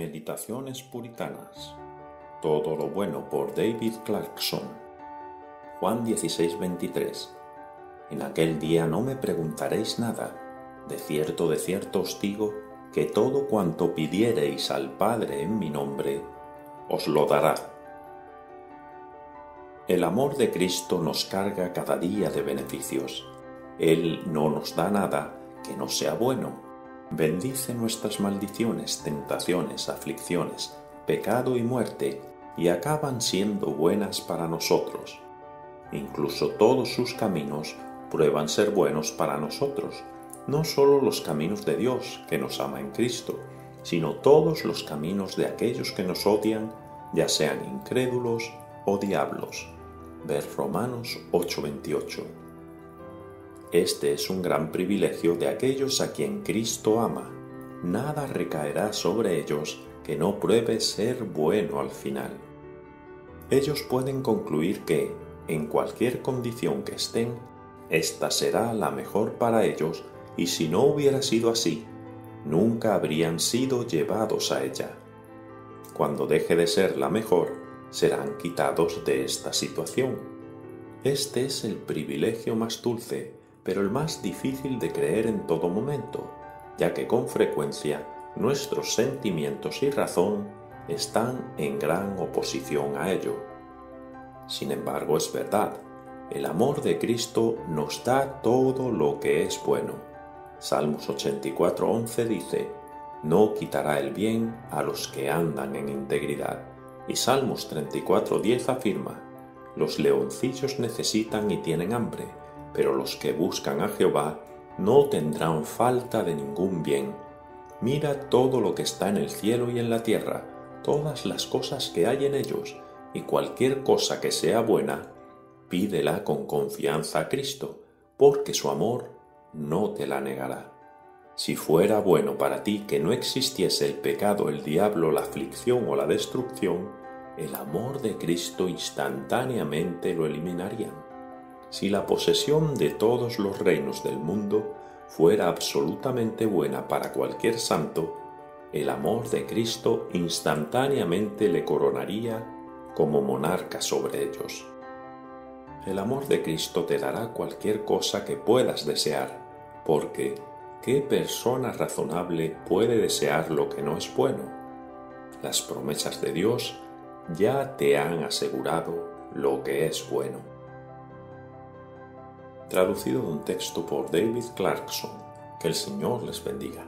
Meditaciones Puritanas. Todo lo bueno por David Clarkson. Juan 16:23. En aquel día no me preguntaréis nada. De cierto, de cierto os digo que todo cuanto pidiereis al Padre en mi nombre, os lo dará. El amor de Cristo nos carga cada día de beneficios. Él no nos da nada que no sea bueno bendice nuestras maldiciones, tentaciones, aflicciones, pecado y muerte, y acaban siendo buenas para nosotros. Incluso todos sus caminos prueban ser buenos para nosotros, no solo los caminos de Dios que nos ama en Cristo, sino todos los caminos de aquellos que nos odian, ya sean incrédulos o diablos. Ver Romanos 8:28. Este es un gran privilegio de aquellos a quien Cristo ama. Nada recaerá sobre ellos que no pruebe ser bueno al final. Ellos pueden concluir que, en cualquier condición que estén, esta será la mejor para ellos y si no hubiera sido así, nunca habrían sido llevados a ella. Cuando deje de ser la mejor, serán quitados de esta situación. Este es el privilegio más dulce pero el más difícil de creer en todo momento, ya que con frecuencia nuestros sentimientos y razón están en gran oposición a ello. Sin embargo, es verdad, el amor de Cristo nos da todo lo que es bueno. Salmos 84:11 dice, no quitará el bien a los que andan en integridad. Y Salmos 34:10 afirma, los leoncillos necesitan y tienen hambre, pero los que buscan a Jehová no tendrán falta de ningún bien. Mira todo lo que está en el cielo y en la tierra, todas las cosas que hay en ellos, y cualquier cosa que sea buena, pídela con confianza a Cristo, porque su amor no te la negará. Si fuera bueno para ti que no existiese el pecado, el diablo, la aflicción o la destrucción, el amor de Cristo instantáneamente lo eliminaría si la posesión de todos los reinos del mundo fuera absolutamente buena para cualquier santo, el amor de Cristo instantáneamente le coronaría como monarca sobre ellos. El amor de Cristo te dará cualquier cosa que puedas desear, porque ¿qué persona razonable puede desear lo que no es bueno? Las promesas de Dios ya te han asegurado lo que es bueno traducido de un texto por David Clarkson. Que el Señor les bendiga.